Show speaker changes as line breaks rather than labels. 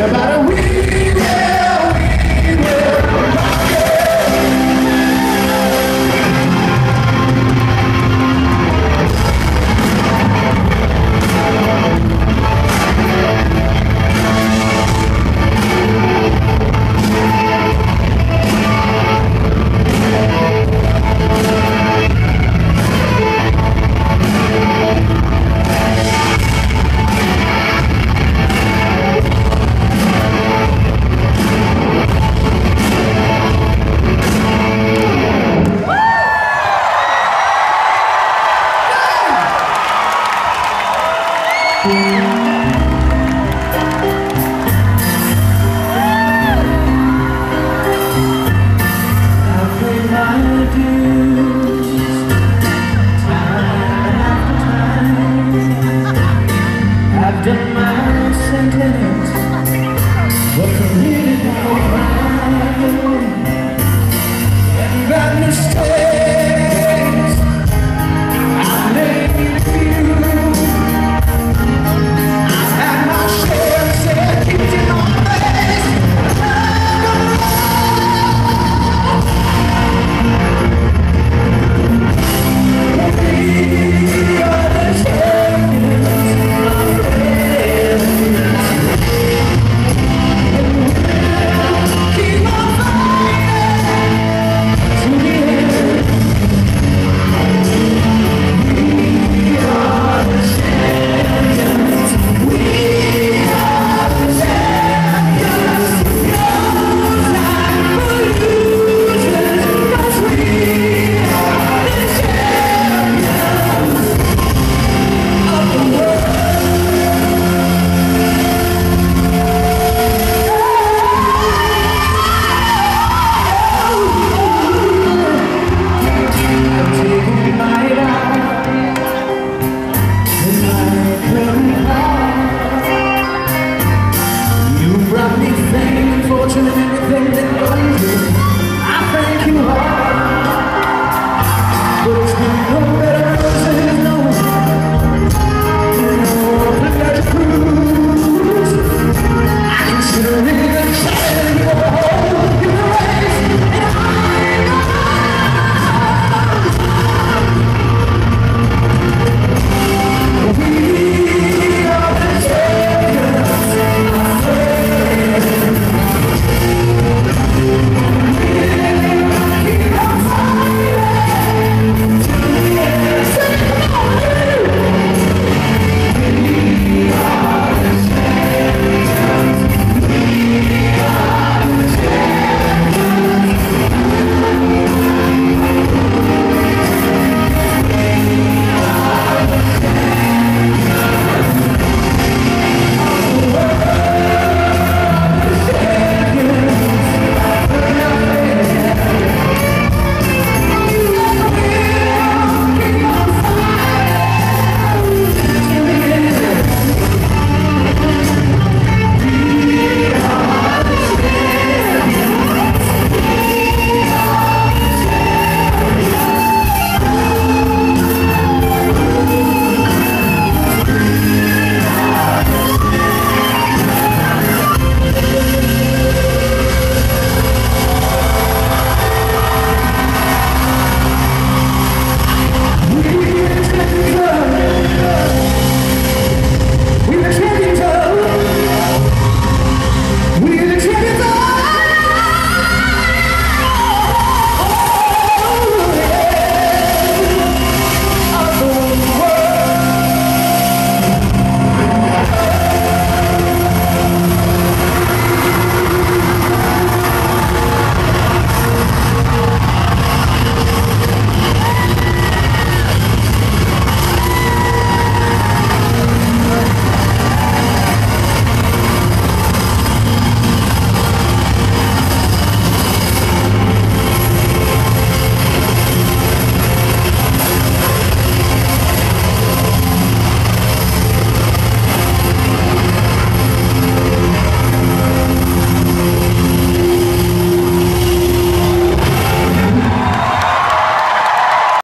about a week. Yeah.